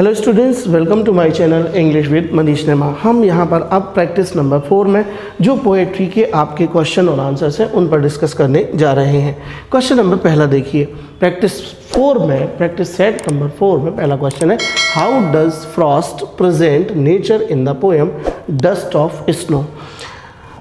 Hello students welcome to my channel English with Manish Nema हम यहाँ पर अब प्रैक्टिस नंबर फोर में जो पोएट्री के आपके क्वेश्चन और आंसर्स हैं, उन पर डिस्कस करने जा रहे हैं। क्वेश्चन नंबर पहला देखिए। प्रैक्टिस फोर में प्रैक्टिस सेट नंबर फोर में पहला क्वेश्चन है how does Frost present nature in the poem dust of snow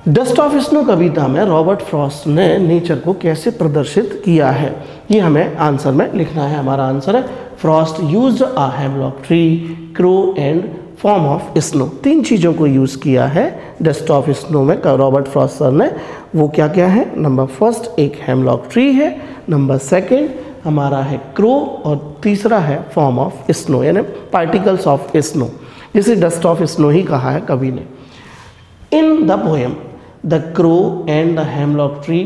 dust of snow कविता में रॉबर्ट फ्रॉस्ट ने नेचर को कैसे प्रदर्शित किया है? ये हमें आंसर में लिखना है। हमारा आंसर है Frost use a hemlock tree crow and form of snow तीन चीज़ों को यूज़ किया है डस्ट ऑफ़ स्नो में रॉबर्ट फ्रॉस्ट सर ने। वो क्या क्या है? नंबर फ़र्स्ट एक हेमलॉक ट्री है। नंबर सेकंड हमारा है क्रो और तीसरा है फॉर्म ऑफ़ स्नो यानी पार्टिकल्स ऑफ़ स्नो जिसे डस्ट ऑफ़ स्नो ही कहा है कवि ने। In the poem the crow and the hemlock tree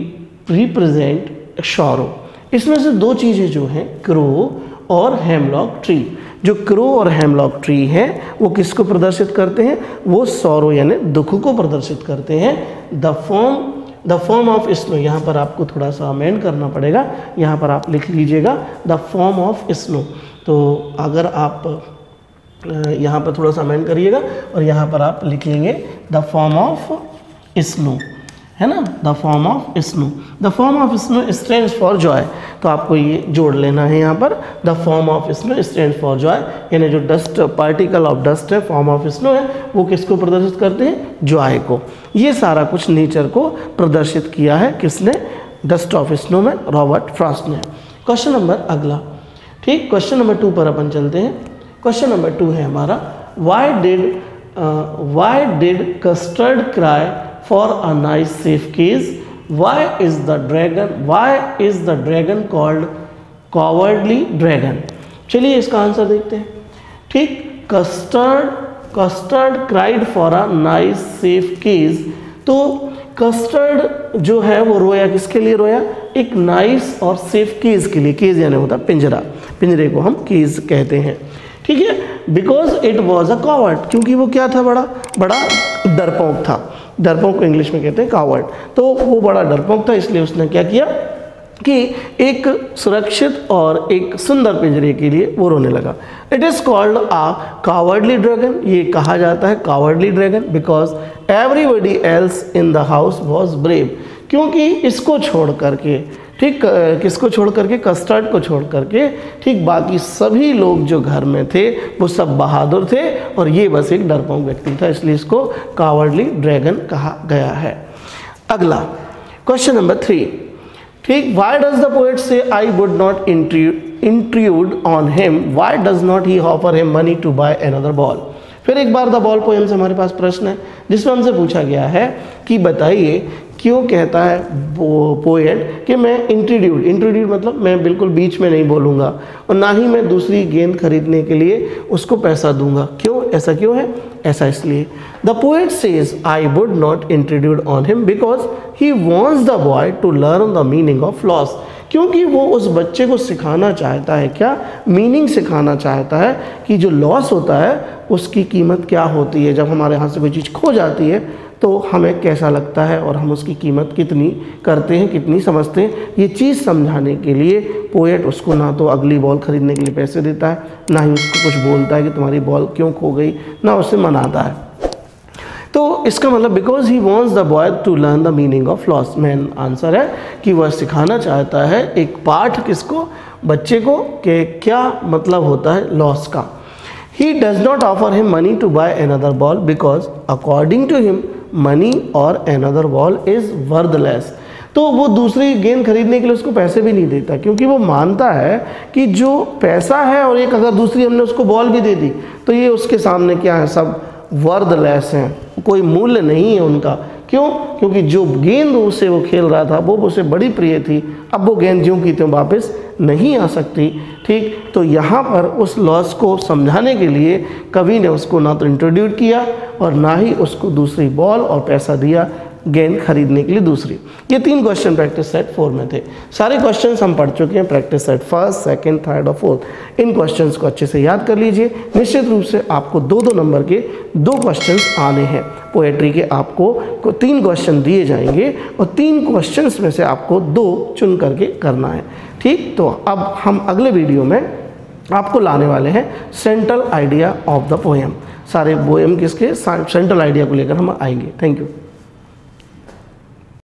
represent sorrow इसमें से दो चीज़ें जो हैं, क्रो और हेमलॉक ट्री जो क्रो और हेमलॉक ट्री है, वो किसको प्रदर्शित करते हैं? वो सौरो यानी दुख को प्रदर्शित करते हैं। The form the form of snow यहाँ पर आपको थोड़ा सा अमेंड करना पड़ेगा। यहाँ पर आप लिख लीजिएगा द फॉर्म ऑफ़ स्नो तो अगर आप यहाँ पर थोड़ा सा अमेंड करिएगा और यहाँ पर आप लिख लेंगे द फॉर्म ऑफ़ स्नो है ना? The form of snow the form of snow stand for joy तो आपको ये जोड़ लेना है यहाँ पर। The form of snow stand for joy यानी जो डस्ट पार्टिकल ऑफ़ डस्ट है फॉर्म ऑफ़ स्नो है, वो किसको प्रदर्शित करते हैं? जॉय को। ये सारा कुछ नेचर को प्रदर्शित किया है किसने? डस्ट ऑफ़ स्नो में रॉबर्ट फ्रॉस्ट ने। क्वेश्चन नंबर अगला। ठीक? क्वेश्चन नंबर टू पर अपन चलते हैं। क्वेश्चन नंबर टू है हमारा। Why did why did custard cry for a nice safe case. Why is the dragon, why is the dragon called cowardly dragon? चलिए इसका आंसर देखते हैं। ठीक custard custard cried for a nice safe cage तो custard जो है वो रोया किसके लिए रोया? एक नाइस और सेफ़ केज के लिए। केज यानी होता पिंजरा। पिंजरे को हम केज कहते हैं। ठीक है? Because it was a coward क्योंकि वो क्या था बड़ा? बड़ा डरपोक था। डरपोक को इंग्लिश में कहते हैं कावर्ड तो वो बड़ा डरपोक था, इसलिए उसने क्या किया? कि एक सुरक्षित और एक सुंदर पिंजरे के लिए वो रोने लगा। It is called a cowardly dragon ये कहा जाता है cowardly dragon because everybody else in the house was brave क्योंकि इसको छोड़ करके, ठीक किसको छोड़ करके? कस्टर्ड को छोड़ करके, ठीक, बाकी सभी लोग जो घर में थे, वो सब बहादुर थे और ये बस एक डरपोक व्यक्ति था, इसलिए इसको कावर्डली ड्रैगन कहा गया है। अगला क्वेश्चन नंबर थ्री ठीक why does the poet say I would not intrude on him why does not he offer him money to buy another ball फिर एक बार द बॉल पोएम से हमारे पास प्रश्न है, जिसमें हमसे पूछा गया है कि बताइए क्यों कहता है पोएट कि मैं इंट्रोड्यूड इंट्रोड्यूड मतलब मैं बिल्कुल बीच में नहीं बोलूँगा और ना ही मैं दूसरी गेंद खरीदने के लिए उसको पैसा दूँगा। क्यों? ऐसा क्यों है? ऐसा इसलिए। The poet says I would not introduced on him because he wants the boy to learn the meaning of loss क्योंकि वो उस बच्चे को सिखाना चाहता है क्या? मीनिंग सिखाना चाहता है कि जो लॉस होता है, उसकी कीमत क्या होती है? जब हमारे हाथ से कोई चीज़ खो जाती है तो हमें कैसा लगता है और हम उसकी कीमत कितनी करते हैं, कितनी समझते हैं, ये चीज़ समझाने के लिए पोएट उसको ना तो अगली बॉल ख़रीदने के लिए पैसे देता है, ना ही उसको कुछ बोलता है कि तुम्हारी बॉल क्यों खो गई, ना उसे मनाता है। तो इसका मतलब because he wants the boy to learn the meaning of loss main answer है कि वह सिखाना चाहता है एक पाठ किसको, बच्चे को, कि क्या मतलब होता है लॉस का। He does not offer him money to buy another ball because according to him money और अनदर बॉल इज़ वर्थलेस तो वो दूसरी गेंद खरीदने के लिए उसको पैसे भी नहीं देता, क्योंकि वो मानता है कि जो पैसा है और एक अगर दूसरी हमने उसको बॉल भी दे दी तो ये उसके सामने क्या है, सब वर्दलेस हैं। कोई मूल्य नहीं है उनका। क्यों? क्योंकि जो गेंद उसे वो खेल रहा था, वो उसे बड़ी प्रिय थी। अब वो गेंद ज्यों की त्यों वापस नहीं आ सकती, ठीक? तो यहाँ पर उस लॉस को समझाने के लिए कवि ने उसको ना तो इंट्रोड्यूट किया और ना ही उसको दूसरी बॉल और पैसा दिया। गेंद खरीदने के लिए दूसरी। ये तीन क्वेश्चन प्रैक्टिस सेट फोर में थे। सारे क्वेश्चन हम पढ़ चुके हैं practice set first second third और फोर्थ इन क्वेश्चंस को अच्छे से याद कर लीजिए। निश्चित रूप से आपको दो दो नंबर के दो क्वेश्चंस आने हैं। पोएट्री के आपको को तीन क्वेश्चन दिए जाएँगे और तीन क्वेश्चन में से आपको दो चुन करके करना है। ठीक? तो अब हम अगले वीडियो में आपको लाने वाले हैं central idea of the poem सारे पोएम किसके? सेंट्रल आइडिया को लेकर हम आएँगे। Thank you